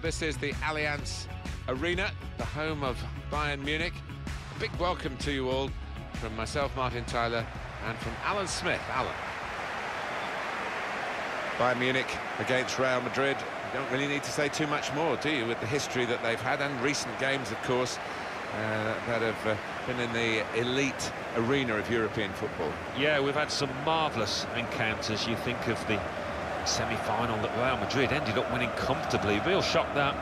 Well, this is the Allianz Arena, the home of Bayern Munich. A big welcome to you all from myself, Martin Tyler, and from Alan Smith. Alan. Bayern Munich against Real Madrid. You don't really need to say too much more, do you, with the history that they've had and recent games, of course, uh, that have uh, been in the elite arena of European football. Yeah, we've had some marvellous encounters. You think of the semi-final that Real Madrid ended up winning comfortably. Real shock that.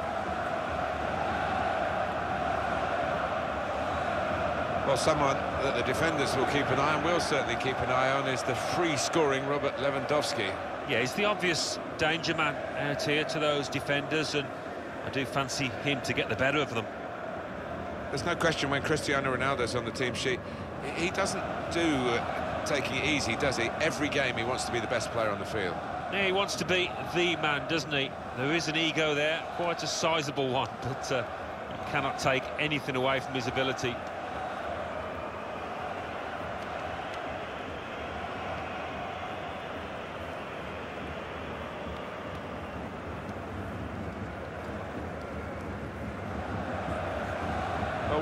Well, someone that the defenders will keep an eye on, will certainly keep an eye on, is the free-scoring Robert Lewandowski. Yeah, he's the obvious danger man out here to those defenders, and I do fancy him to get the better of them. There's no question when Cristiano Ronaldo's on the team sheet, he doesn't do uh, taking it easy, does he? Every game he wants to be the best player on the field. Yeah, he wants to be the man, doesn't he? There is an ego there, quite a sizable one, but uh, cannot take anything away from his ability.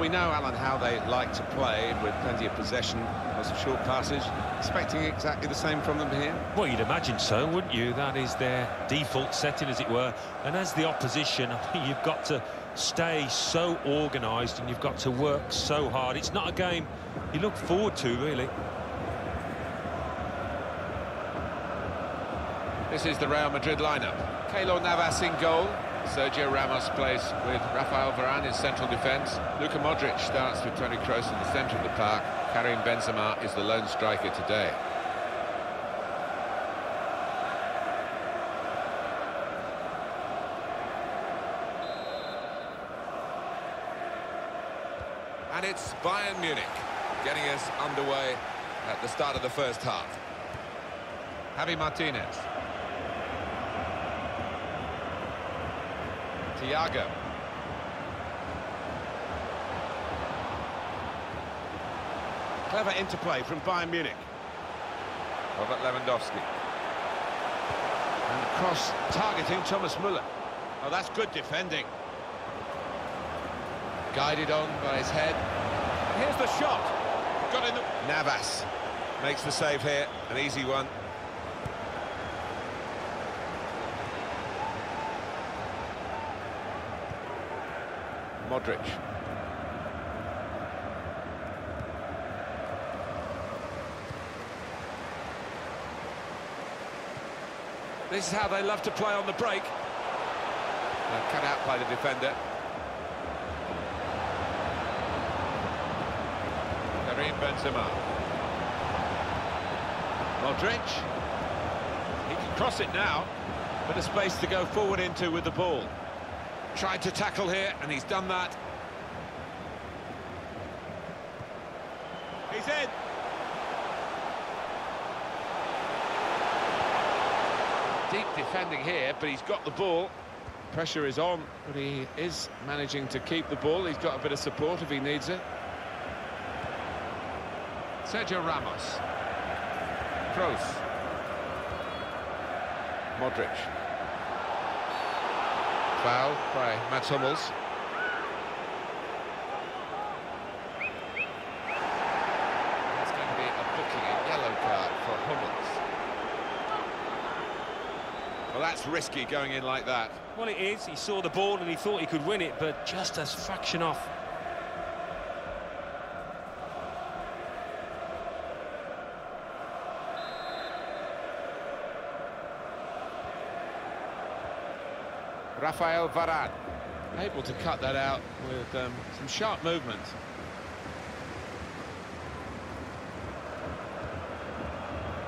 We know, Alan, how they like to play with plenty of possession, lots of short passes. Expecting exactly the same from them here? Well, you'd imagine so, wouldn't you? That is their default setting, as it were. And as the opposition, you've got to stay so organised and you've got to work so hard. It's not a game you look forward to, really. This is the Real Madrid lineup. Keylor Navas in goal. Sergio Ramos plays with Rafael Varane in central defence. Luka Modric starts with Toni Kroos in the centre of the park. Karim Benzema is the lone striker today. And it's Bayern Munich getting us underway at the start of the first half. Javi Martinez. Thiago. Clever interplay from Bayern Munich. Robert Lewandowski. And cross targeting Thomas Muller. Oh, that's good defending. Guided on by his head. Here's the shot. Got in the... Navas makes the save here, an easy one. Modric. This is how they love to play on the break. Uh, cut out by the defender. Karim Benzema. Modric. He can cross it now. Bit of space to go forward into with the ball. Tried to tackle here, and he's done that. He's in. Deep defending here, but he's got the ball. Pressure is on, but he is managing to keep the ball. He's got a bit of support if he needs it. Sergio Ramos. Kroos. Modric. Foul by Mats Hummels. That's going to be a booking, a yellow card for Hummels. Well, that's risky going in like that. Well, it is. He saw the ball and he thought he could win it, but just a fraction off. Rafael Varane able to cut that out with um, some sharp movement.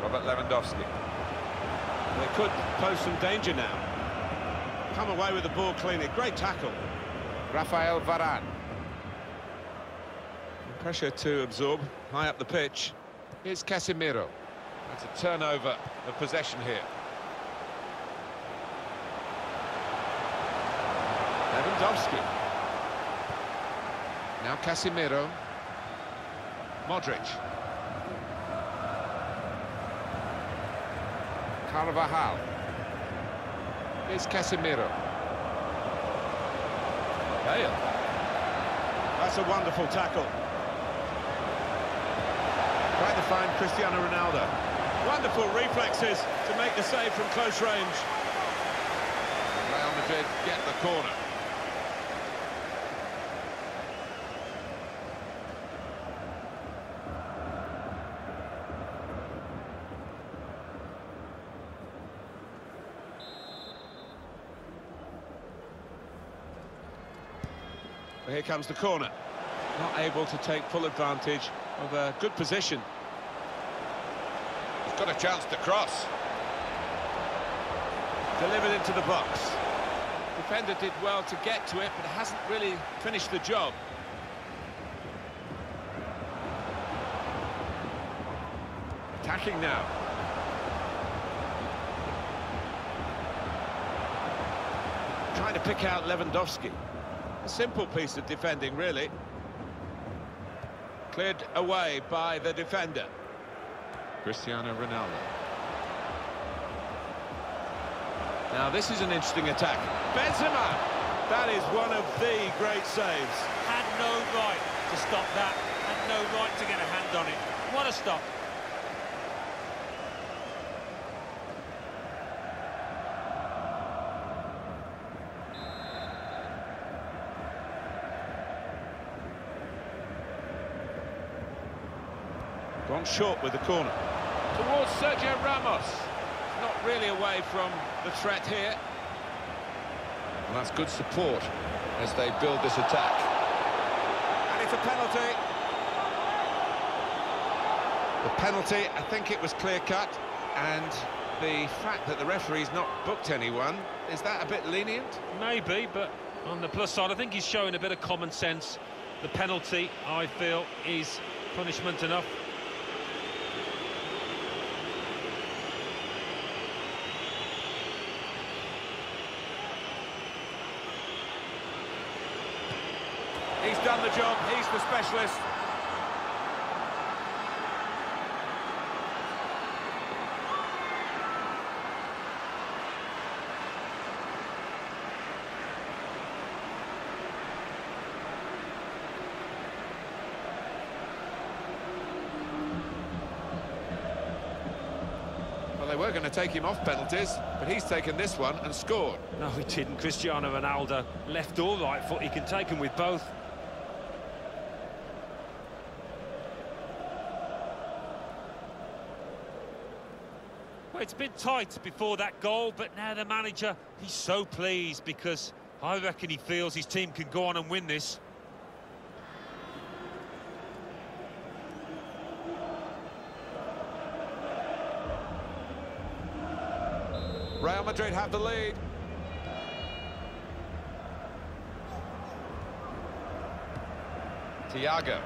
Robert Lewandowski. They could pose some danger now. Come away with the ball cleanly. Great tackle. Rafael Varane. Pressure to absorb high up the pitch. Here's Casemiro. That's a turnover of possession here. Lewandowski. Now Casemiro. Modric. Carvajal. Here's Casemiro. Bale. That's a wonderful tackle. Trying to find Cristiano Ronaldo. Wonderful reflexes to make the save from close range. Real Madrid get the corner. Here comes the corner. Not able to take full advantage of a good position. He's got a chance to cross. Delivered into the box. Defender did well to get to it, but hasn't really finished the job. Attacking now. Trying to pick out Lewandowski. A simple piece of defending, really. Cleared away by the defender. Cristiano Ronaldo. Now, this is an interesting attack. Benzema! That is one of the great saves. Had no right to stop that. Had no right to get a hand on it. What a stop. Short with the corner. Towards Sergio Ramos. Not really away from the threat here. And that's good support as they build this attack. And it's a penalty. The penalty, I think it was clear-cut. And the fact that the referee's not booked anyone, is that a bit lenient? Maybe, but on the plus side, I think he's showing a bit of common sense. The penalty, I feel, is punishment enough. He's done the job, he's the specialist. Well, they were going to take him off penalties, but he's taken this one and scored. No, he didn't. Cristiano Ronaldo left or right foot. He can take them with both. Been tight before that goal, but now the manager, he's so pleased because I reckon he feels his team can go on and win this. Real Madrid have the lead. Thiago.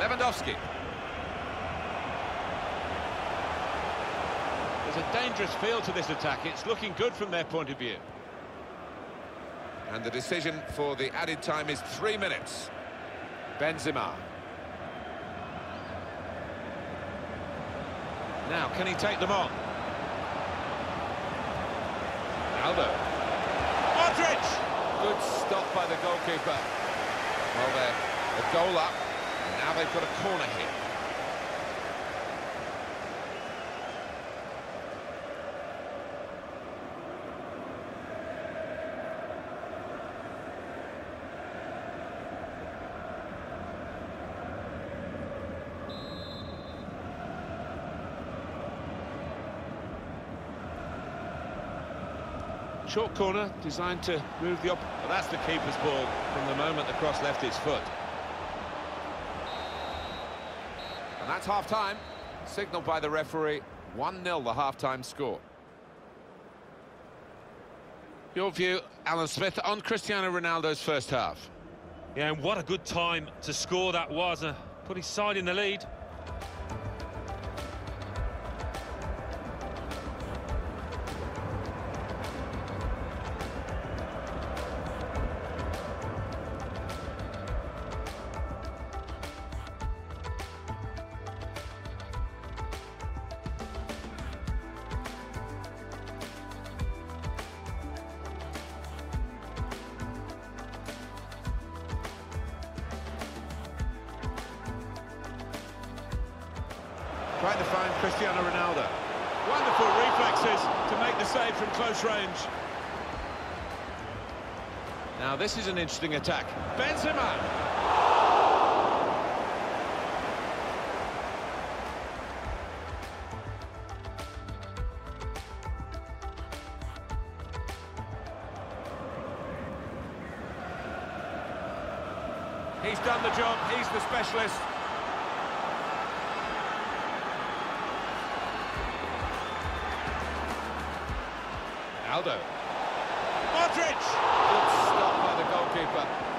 Lewandowski. There's a dangerous feel to this attack. It's looking good from their point of view. And the decision for the added time is three minutes. Benzema. Now, can he take them on? Aldo. Modric! Good stop by the goalkeeper. Well, they're a goal up, now they've got a corner here. Short corner, designed to move the op... Well, that's the keeper's ball from the moment the cross left his foot. And that's half-time, signalled by the referee, 1-0 the half-time score. Your view, Alan Smith, on Cristiano Ronaldo's first half. Yeah, and what a good time to score that was. Uh, put his side in the lead. Quite the fine Cristiano Ronaldo. Wonderful reflexes to make the save from close range. Now this is an interesting attack. Benzema! He's done the job, he's the specialist. Aldo. Modric! Good stop by the goalkeeper.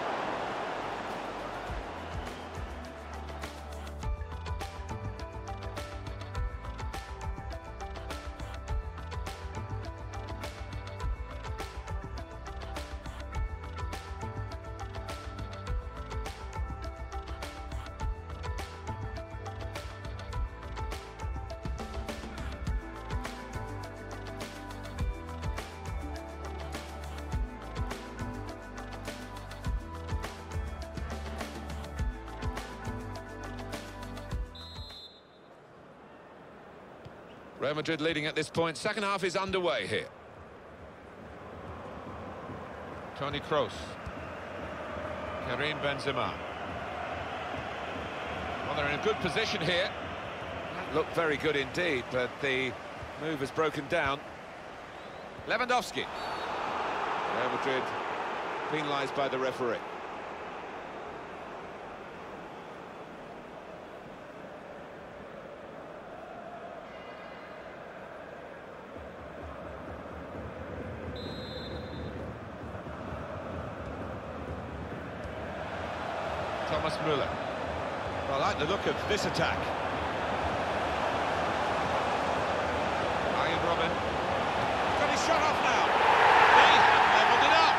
Real Madrid leading at this point. Second half is underway here. Toni Kroos. Karim Benzema. Well, they're in a good position here. That looked very good indeed, but the move has broken down. Lewandowski. Real Madrid penalised by the referee. Thomas Müller. I like the look of this attack. Arjen Robben. Got his shot off now. They have levelled it up.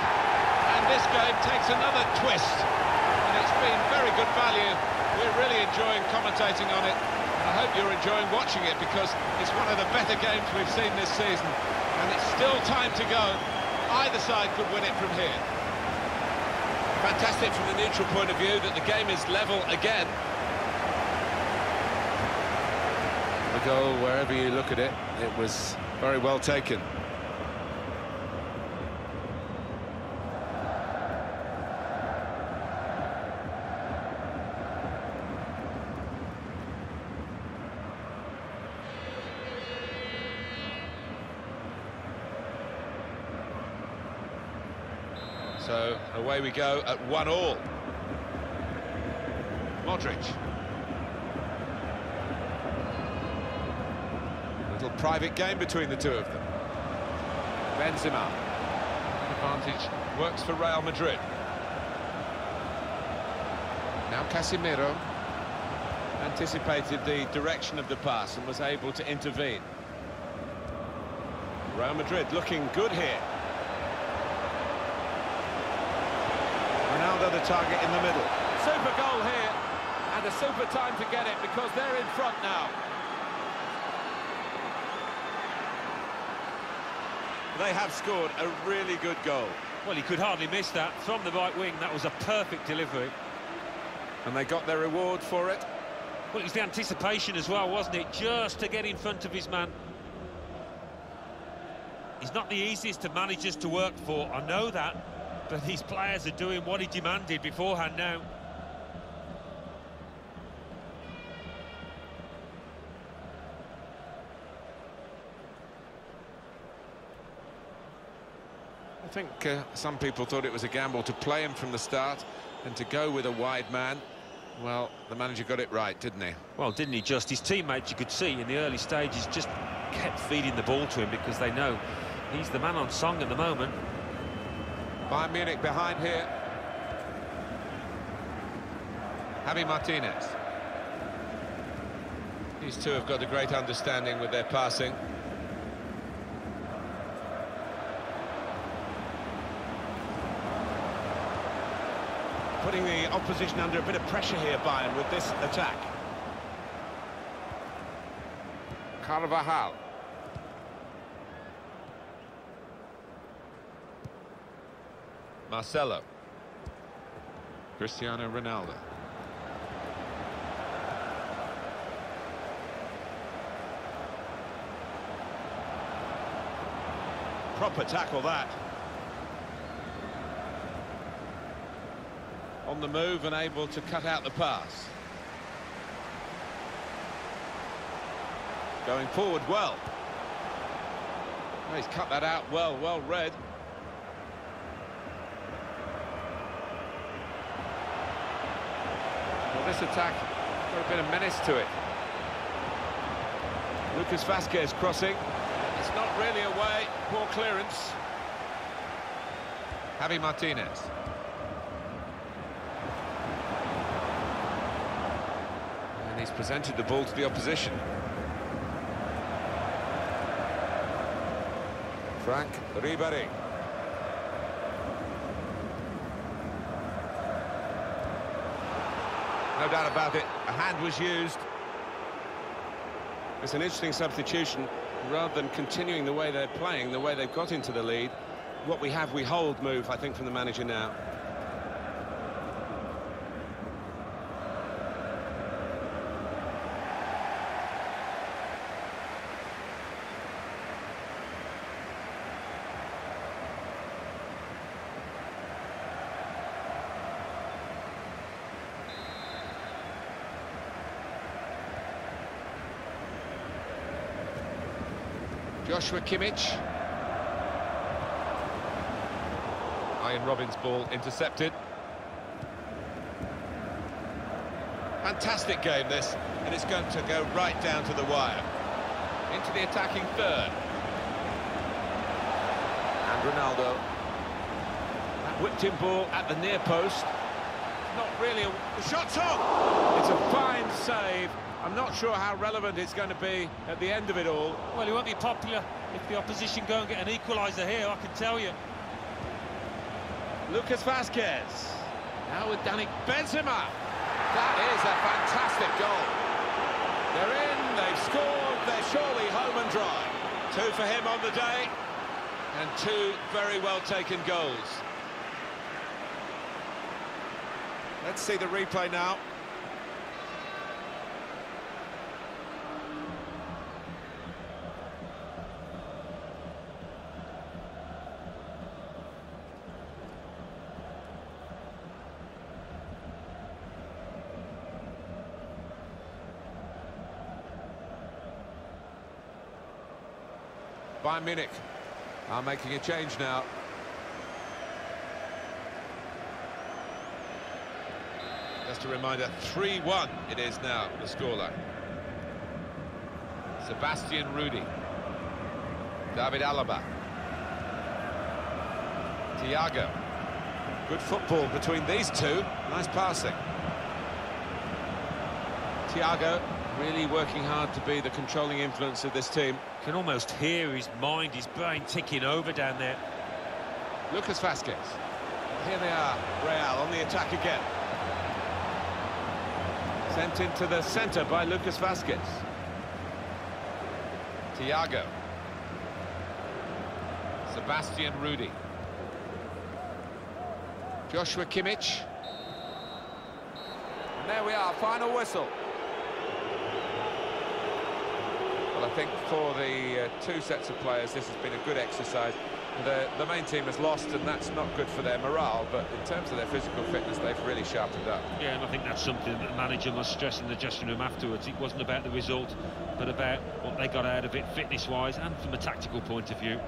And this game takes another twist. And it's been very good value. We're really enjoying commentating on it. And I hope you're enjoying watching it because it's one of the better games we've seen this season. And it's still time to go. Either side could win it from here. Fantastic from the neutral point of view that the game is level again. The goal, wherever you look at it, it was very well taken. So away we go at one all. Modric. Little private game between the two of them. Benzema. Advantage works for Real Madrid. Now Casemiro anticipated the direction of the pass and was able to intervene. Real Madrid looking good here. Ronaldo the target in the middle. Super goal here, and a super time to get it because they're in front now. They have scored a really good goal. Well, he could hardly miss that. From the right wing, that was a perfect delivery. And they got their reward for it. Well, it was the anticipation as well, wasn't it? Just to get in front of his man. He's not the easiest of managers to work for, I know that. But these players are doing what he demanded beforehand now. I think uh, some people thought it was a gamble to play him from the start and to go with a wide man. Well, the manager got it right, didn't he? Well, didn't he just? His teammates, you could see in the early stages, just kept feeding the ball to him because they know he's the man on song at the moment. Bayern Munich behind here. Javi Martinez. These two have got a great understanding with their passing. Putting the opposition under a bit of pressure here, Bayern, with this attack. Carvajal. Marcelo. Cristiano Ronaldo. Proper tackle that. On the move and able to cut out the pass. Going forward well. he's cut that out well, well read. This attack got a bit of menace to it. Lucas Vázquez crossing. It's not really away. Poor clearance. Javi Martinez. And he's presented the ball to the opposition. Frank Ribéry. No doubt about it. A hand was used. It's an interesting substitution. Rather than continuing the way they're playing, the way they've got into the lead, what we have, we hold move, I think, from the manager now. Joshua Kimmich. Arjen Robben's ball intercepted. Fantastic game, this, and it's going to go right down to the wire. Into the attacking third. And Ronaldo. That whipped-in ball at the near post. Not really a... The shot's on! It's a fine save. I'm not sure how relevant it's going to be at the end of it all. Well, he won't be popular if the opposition go and get an equaliser here, I can tell you. Lucas Vázquez. Now with Danik Benzema. That is a fantastic goal. They're in, they've scored, they're surely home and dry. Two for him on the day, and two very well taken goals. Let's see the replay now. Bayern Munich are making a change now. Just a reminder, 3-1 it is now, the scoreline. Sebastian Rudy. David Alaba. Thiago. Good football between these two. Nice passing. Thiago really working hard to be the controlling influence of this team. Can almost hear his mind, his brain ticking over down there. Lucas Vázquez. Here they are, Real on the attack again. Sent into the centre by Lucas Vázquez. Thiago. Sebastian Rudy. Joshua Kimmich. And there we are, final whistle. Well, I think for the uh, two sets of players, this has been a good exercise. The, the main team has lost, and that's not good for their morale, but in terms of their physical fitness, they've really sharpened up. Yeah, and I think that's something that the manager must stress in the dressing room afterwards. It wasn't about the result, but about what they got out of it fitness-wise and from a tactical point of view.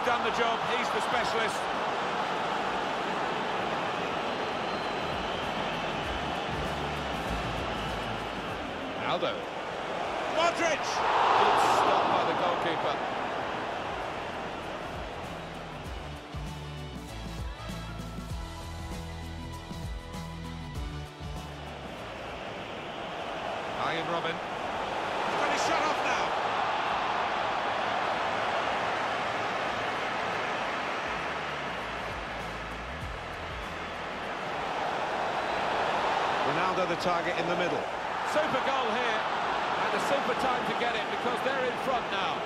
He's done the job, he's the specialist. Aldo. Modric! Good stop by the goalkeeper. Arjen Robben. Ronaldo the target in the middle. Super goal here, and a super time to get it because they're in front now.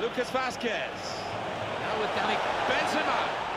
Lucas Vázquez. Now with Danny Benzema.